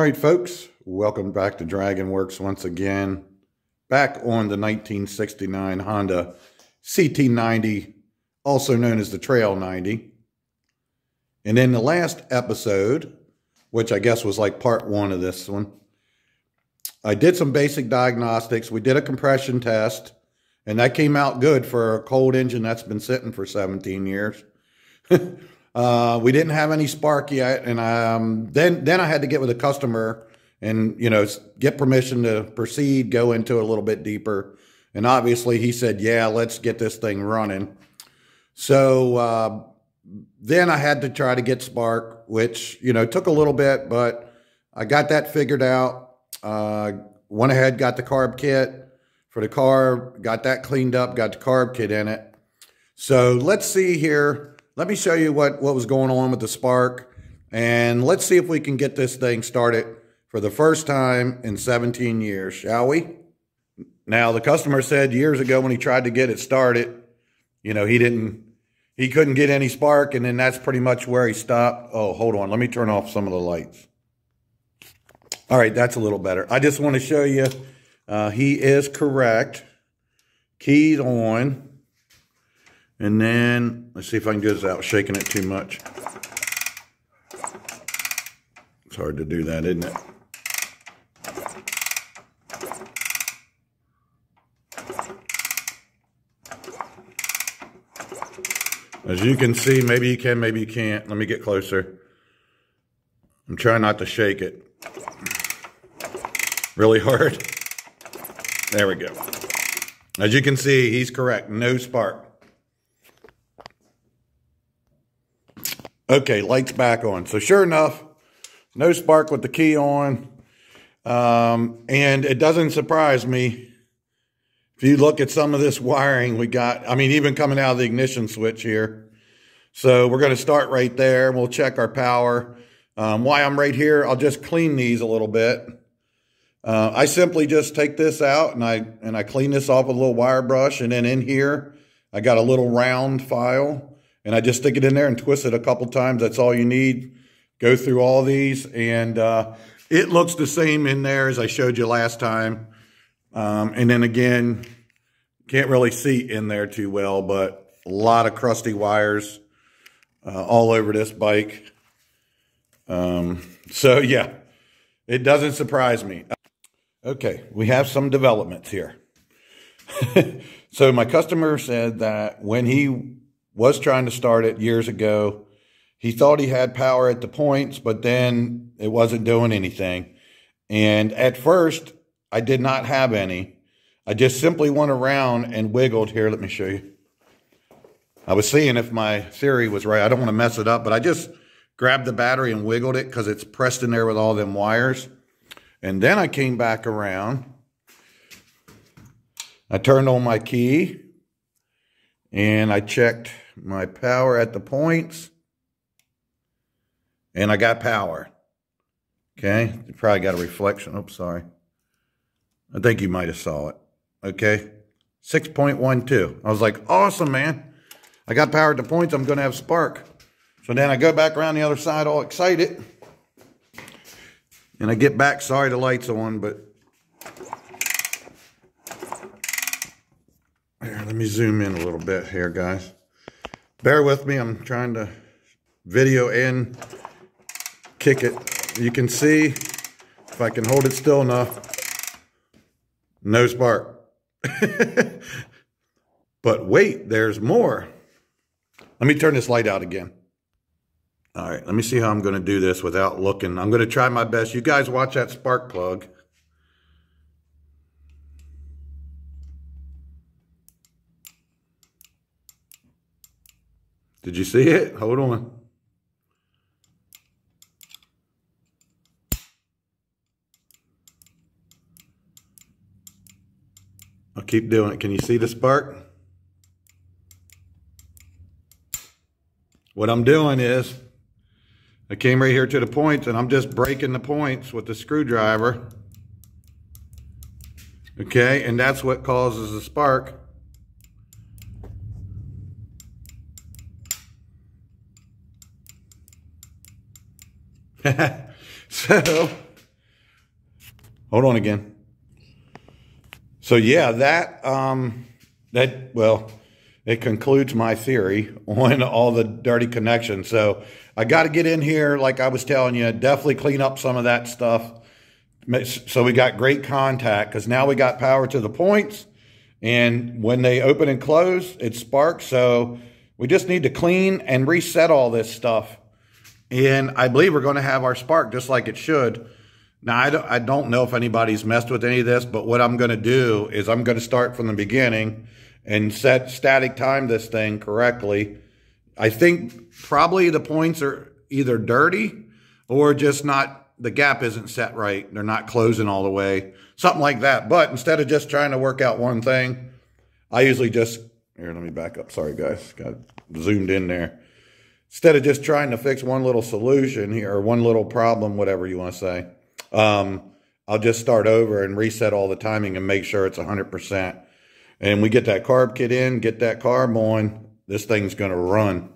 All right, folks, welcome back to Dragon Worx once again. Back on the 1969 Honda CT90, also known as the Trail 90. And in the last episode, which I guess was like part one of this one, I did some basic diagnostics. We did a compression test, and that came out good for a cold engine that's been sitting for 17 years. Uh, we didn't have any spark yet, and um, then then I had to get with a customer and you know get permission to proceed, go into a little bit deeper. And obviously, he said, "Yeah, let's get this thing running." So uh, then I had to try to get spark, which you know took a little bit, but I got that figured out. Uh, went ahead, got the carb kit for the car, got that cleaned up, got the carb kit in it. So let's see here let me show you what, what was going on with the spark and let's see if we can get this thing started for the first time in 17 years, shall we? Now, the customer said years ago when he tried to get it started, you know, he didn't, he couldn't get any spark and then that's pretty much where he stopped. Oh, hold on. Let me turn off some of the lights. All right, that's a little better. I just want to show you, uh, he is correct. Keys on. And then, let's see if I can do this without shaking it too much. It's hard to do that, isn't it? As you can see, maybe you can, maybe you can't. Let me get closer. I'm trying not to shake it. Really hard. There we go. As you can see, he's correct. No spark. Okay, lights back on. So sure enough, no spark with the key on. Um, and it doesn't surprise me. If you look at some of this wiring we got, I mean, even coming out of the ignition switch here. So we're going to start right there. And we'll check our power. Um, why I'm right here, I'll just clean these a little bit. Uh, I simply just take this out and I, and I clean this off with a little wire brush. And then in here, I got a little round file and I just stick it in there and twist it a couple times. That's all you need. Go through all these, and uh, it looks the same in there as I showed you last time. Um, and then again, can't really see in there too well, but a lot of crusty wires uh, all over this bike. Um, so yeah, it doesn't surprise me. Okay, we have some developments here. so my customer said that when he was trying to start it years ago. He thought he had power at the points, but then it wasn't doing anything. And at first, I did not have any. I just simply went around and wiggled. Here, let me show you. I was seeing if my theory was right. I don't want to mess it up, but I just grabbed the battery and wiggled it because it's pressed in there with all them wires. And then I came back around. I turned on my key and I checked my power at the points, and I got power. Okay, you probably got a reflection. Oops, sorry. I think you might have saw it. Okay, 6.12. I was like, awesome, man. I got power at the points. I'm going to have spark. So then I go back around the other side all excited. And I get back. Sorry the light's on, but... Here, let me zoom in a little bit here, guys. Bear with me, I'm trying to video and kick it. You can see, if I can hold it still enough, no spark. but wait, there's more. Let me turn this light out again. All right, let me see how I'm going to do this without looking. I'm going to try my best. You guys watch that spark plug. Did you see it? Hold on. I'll keep doing it. Can you see the spark? What I'm doing is I came right here to the points and I'm just breaking the points with the screwdriver. Okay, and that's what causes the spark. so Hold on again. So yeah, that um, that well, it concludes my theory on all the dirty connections. So I got to get in here, like I was telling you, definitely clean up some of that stuff. So we got great contact because now we got power to the points, and when they open and close, it sparks. So we just need to clean and reset all this stuff. And I believe we're going to have our spark just like it should. Now, I don't, I don't know if anybody's messed with any of this, but what I'm going to do is I'm going to start from the beginning and set static time this thing correctly. I think probably the points are either dirty or just not, the gap isn't set right. They're not closing all the way, something like that. But instead of just trying to work out one thing, I usually just, here, let me back up. Sorry, guys. Got zoomed in there. Instead of just trying to fix one little solution here or one little problem, whatever you want to say, um, I'll just start over and reset all the timing and make sure it's 100%. And we get that carb kit in, get that carb on, this thing's going to run.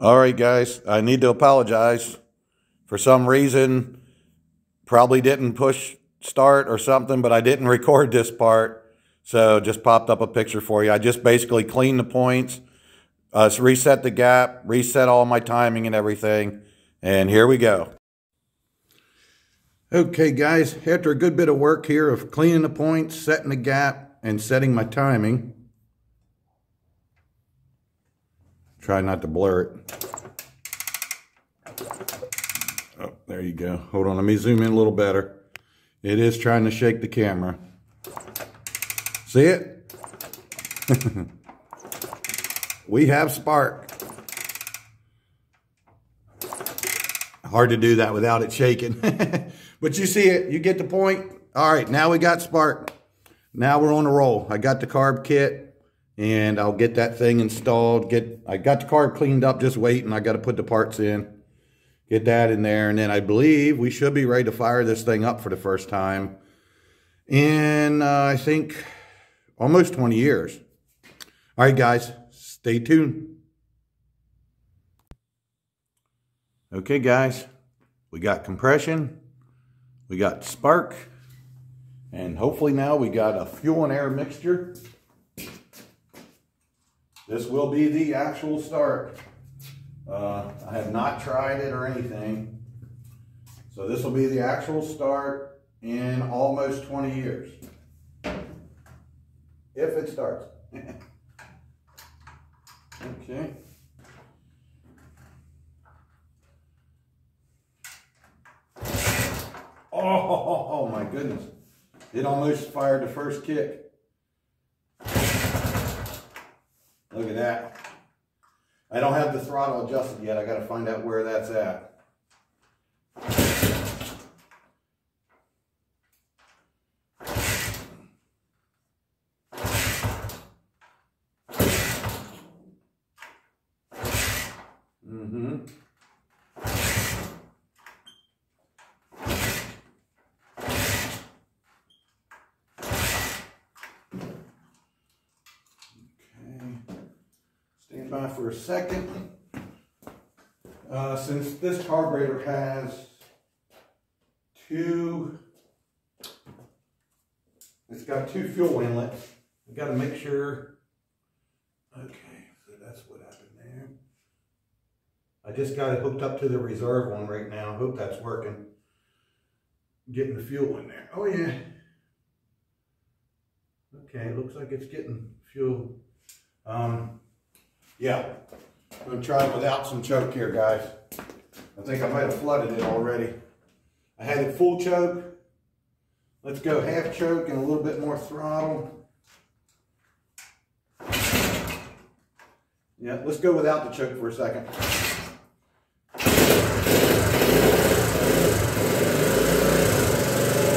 All right, guys, I need to apologize. For some reason, probably didn't push start or something, but I didn't record this part. So just popped up a picture for you. I just basically cleaned the points, uh, reset the gap, reset all my timing and everything. And here we go. Okay, guys, after a good bit of work here of cleaning the points, setting the gap, and setting my timing, try not to blur it. Oh, there you go. Hold on, let me zoom in a little better. It is trying to shake the camera. See it? we have spark. Hard to do that without it shaking. but you see it, you get the point. All right, now we got spark. Now we're on a roll. I got the carb kit and I'll get that thing installed. Get I got the carb cleaned up, just waiting. I got to put the parts in. Get that in there. And then I believe we should be ready to fire this thing up for the first time in, uh, I think, almost 20 years. All right, guys, stay tuned. Okay, guys, we got compression, we got spark, and hopefully now we got a fuel and air mixture. This will be the actual start. Uh, I have not tried it or anything. So this will be the actual start in almost 20 years. If it starts. okay. Oh, oh, my goodness. It almost fired the first kick. Look at that. I don't have the throttle adjusted yet. I got to find out where that's at. By for a second. Uh, since this carburetor has two, it's got two fuel inlets, I've got to make sure, okay, so that's what happened there. I just got it hooked up to the reserve one right now. I hope that's working. Getting the fuel in there. Oh yeah. Okay, looks like it's getting fuel. Um, yeah, I'm gonna try it without some choke here, guys. I think I might have flooded it already. I had it full choke. Let's go half choke and a little bit more throttle. Yeah, let's go without the choke for a second.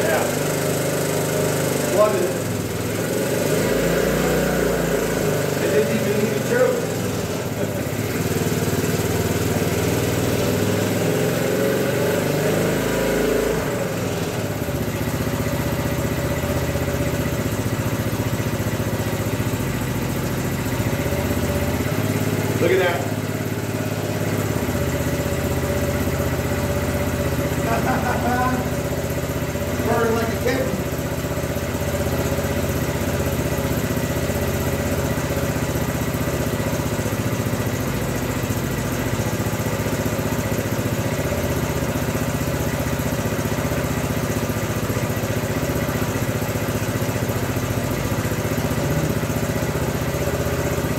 Yeah, flooded it. Look at that.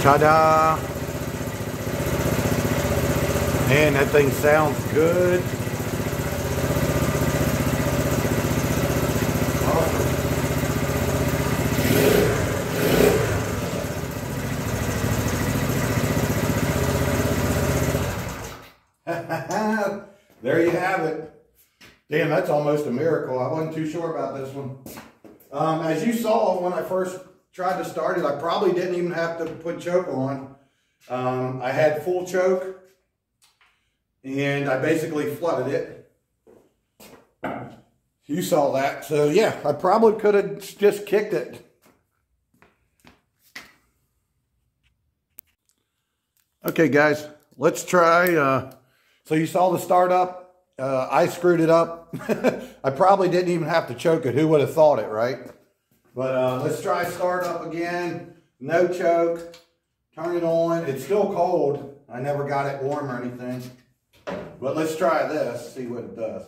Ta-da! Man, that thing sounds good. there you have it. Damn, that's almost a miracle. I wasn't too sure about this one. Um, as you saw when I first tried to start it, I probably didn't even have to put choke on. Um, I had full choke and I basically flooded it. You saw that. So yeah, I probably could have just kicked it. Okay guys, let's try uh, so you saw the startup. Uh, I screwed it up. I probably didn't even have to choke it. Who would have thought it, right? But uh, let's try startup again. No choke. Turn it on. It's still cold. I never got it warm or anything. But let's try this, see what it does.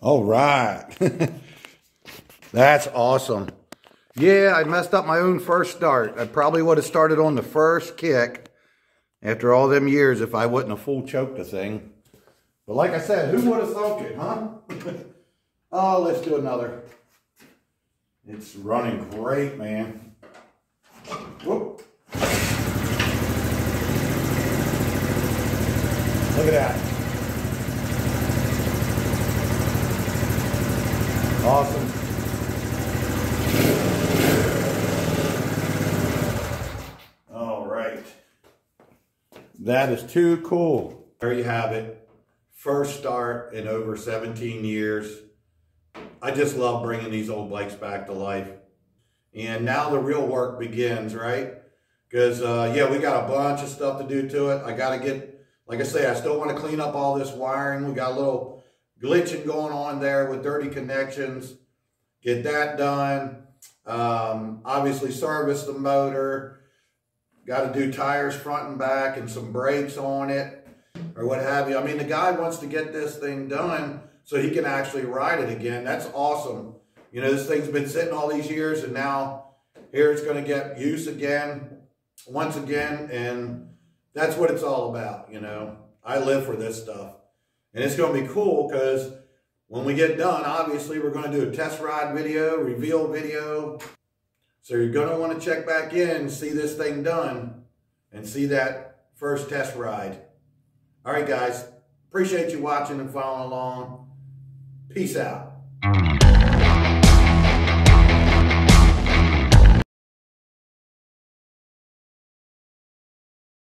All right. That's awesome. Yeah, I messed up my own first start. I probably would have started on the first kick after all them years if I wouldn't have full choked the thing. But like I said, who would have thunk it, huh? oh, let's do another. It's running great, man. Whoop. Look at that. Awesome. All right. That is too cool. There you have it. First start in over 17 years. I just love bringing these old bikes back to life. And now the real work begins, right? Because, uh, yeah, we got a bunch of stuff to do to it. I got to get, like I say, I still want to clean up all this wiring. We got a little glitching going on there with dirty connections. Get that done. Um, obviously service the motor. Got to do tires front and back and some brakes on it or what have you. I mean, the guy wants to get this thing done so he can actually ride it again. That's awesome. You know, this thing's been sitting all these years and now here it's going to get use again, once again. And that's what it's all about, you know. I live for this stuff. And it's going to be cool because when we get done, obviously we're going to do a test ride video, reveal video. So you're going to want to check back in, see this thing done, and see that first test ride. All right, guys. Appreciate you watching and following along. Peace out.